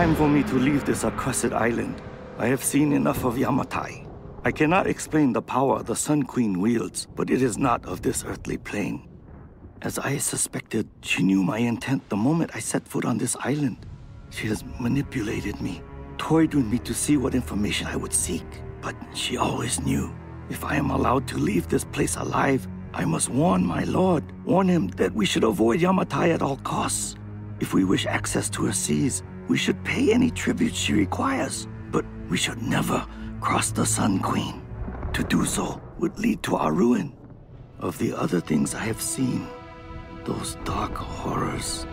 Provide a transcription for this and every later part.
time for me to leave this accursed island. I have seen enough of Yamatai. I cannot explain the power the Sun Queen wields, but it is not of this earthly plane. As I suspected, she knew my intent the moment I set foot on this island. She has manipulated me, toyed with me to see what information I would seek. But she always knew. If I am allowed to leave this place alive, I must warn my lord, warn him that we should avoid Yamatai at all costs. If we wish access to her seas, we should pay any tribute she requires, but we should never cross the Sun Queen. To do so would lead to our ruin. Of the other things I have seen, those dark horrors,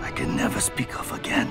I can never speak of again.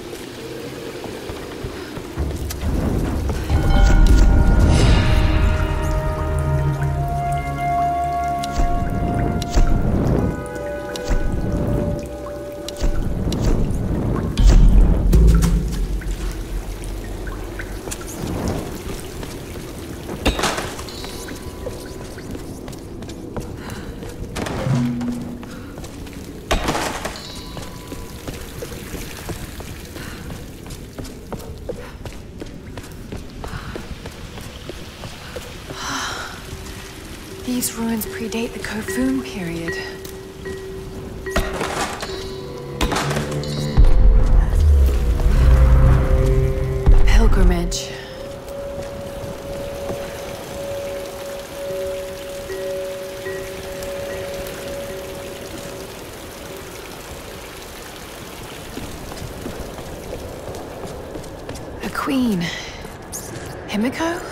Ruins predate the Kofun period. Pilgrimage. A queen. Himiko?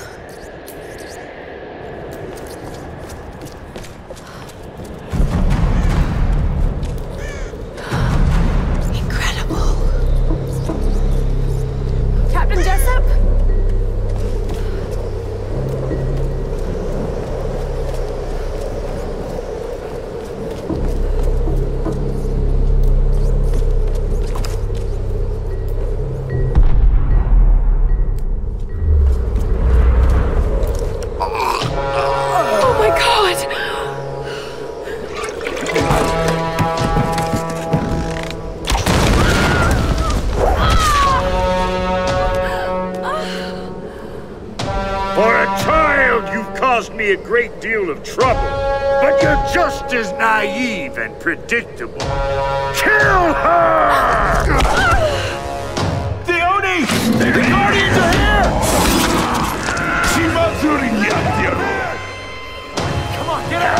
Caused me a great deal of trouble. But you're just as naive and predictable. Kill her! The Oni! The Guardians are here! Shimatsuri Yatyaru! Come on, get out!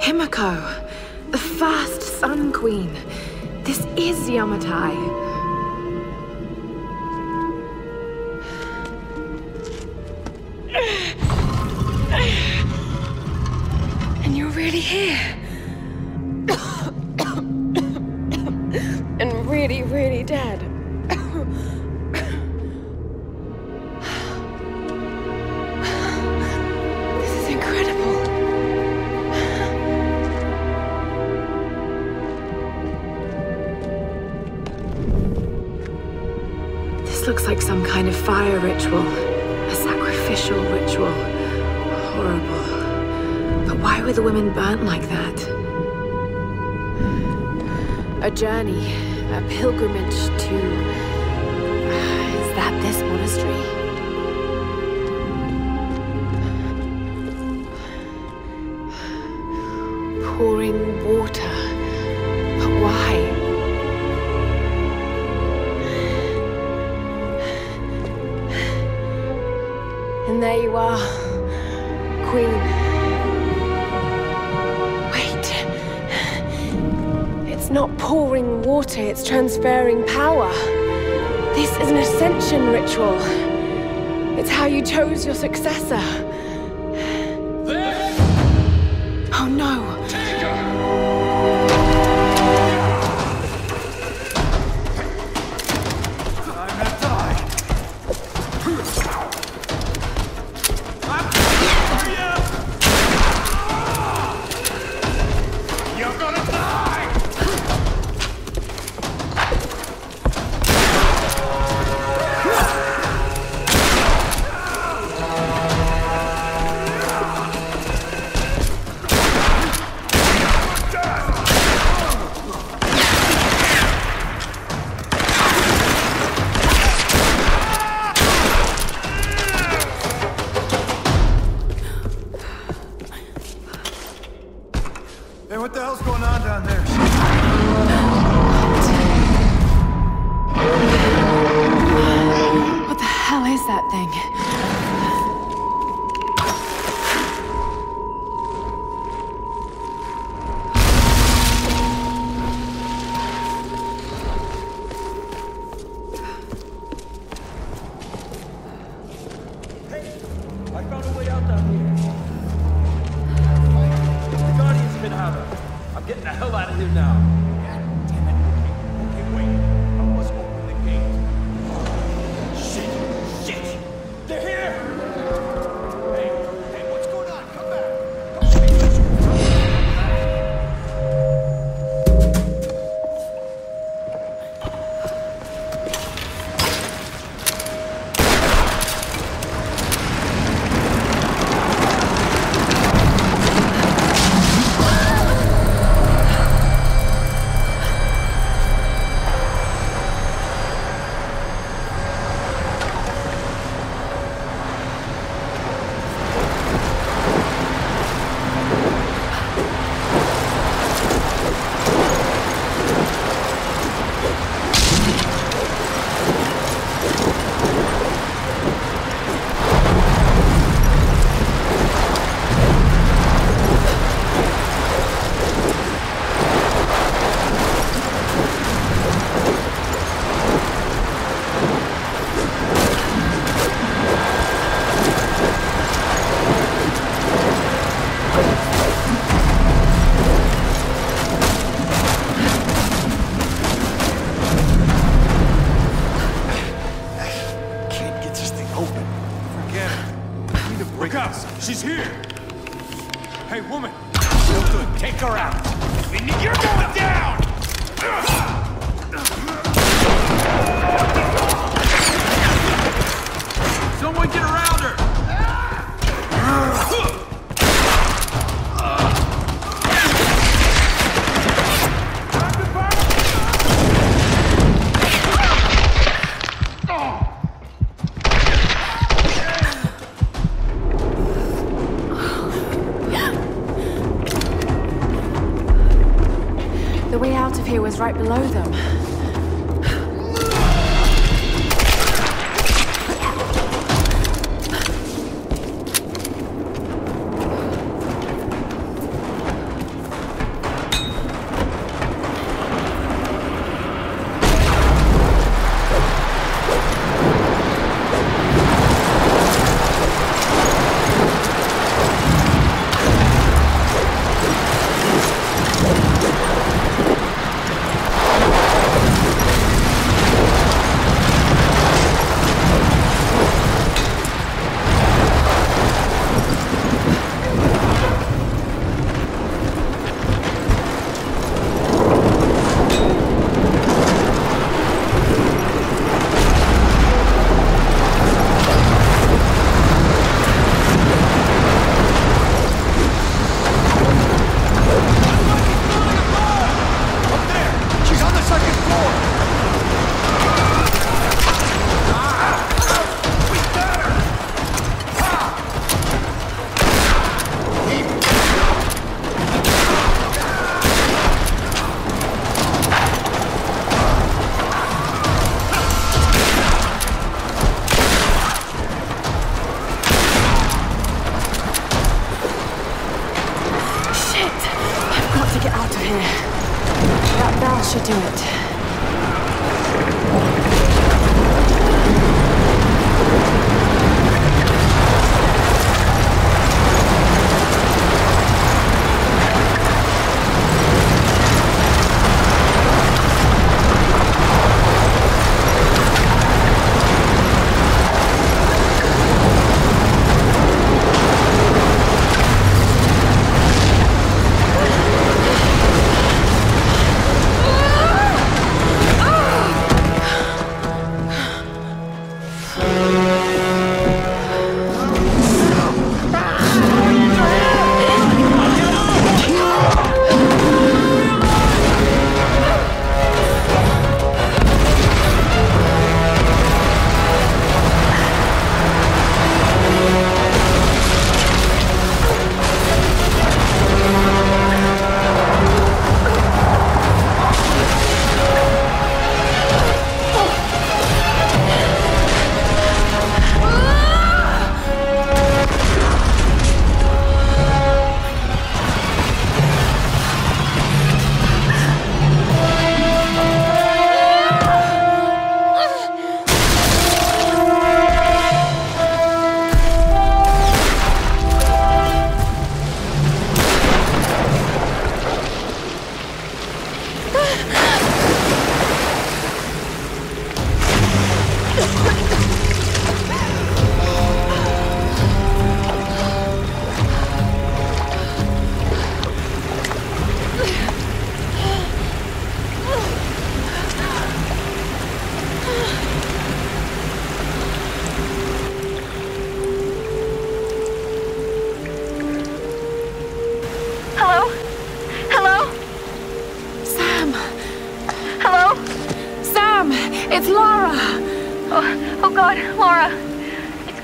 Himiko, the first Sun Queen. This is Yamatai. And you're really here. A journey, a pilgrimage to. Uh, is that this monastery? Pouring water. But why? And there you are, water, it's transferring power. This is an ascension ritual. It's how you chose your successor. We need to break Look out! She's here! Hey, woman! Good. Take her out. we You're going down! Someone get around below them.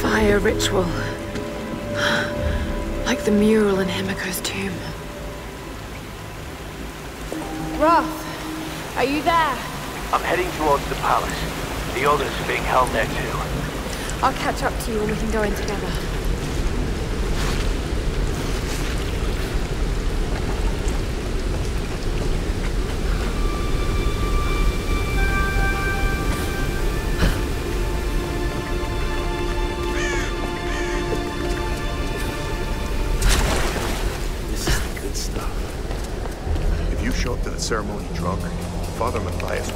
Fire ritual. Like the mural in Himiko's tomb. Roth, are you there? I'm heading towards the palace. The others are being held there too. I'll catch up to you and we can go in together. Ceremony drunk, Father Mathias